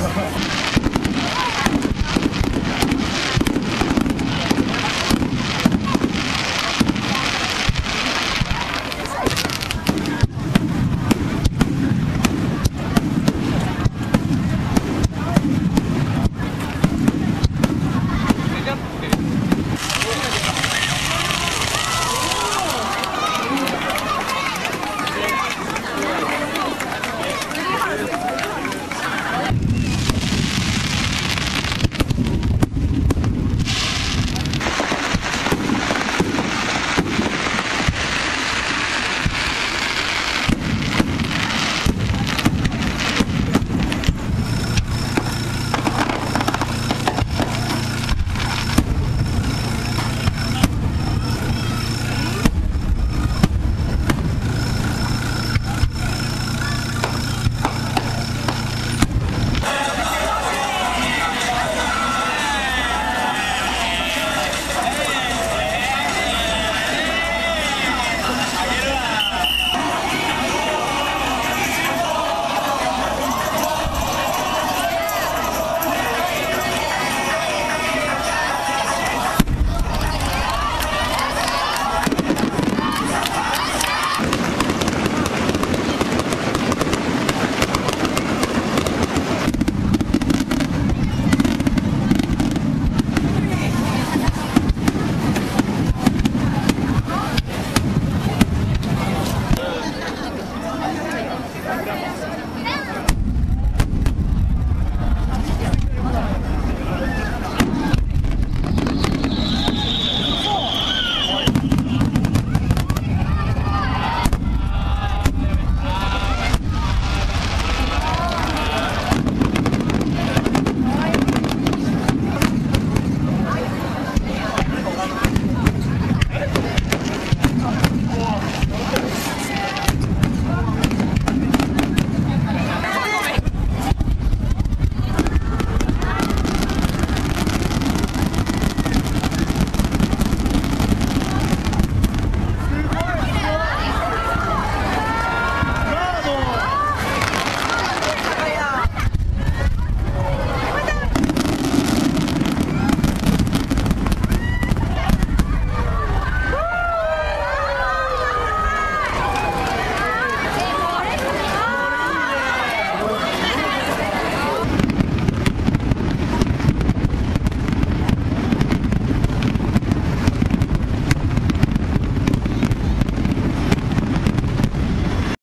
すごい!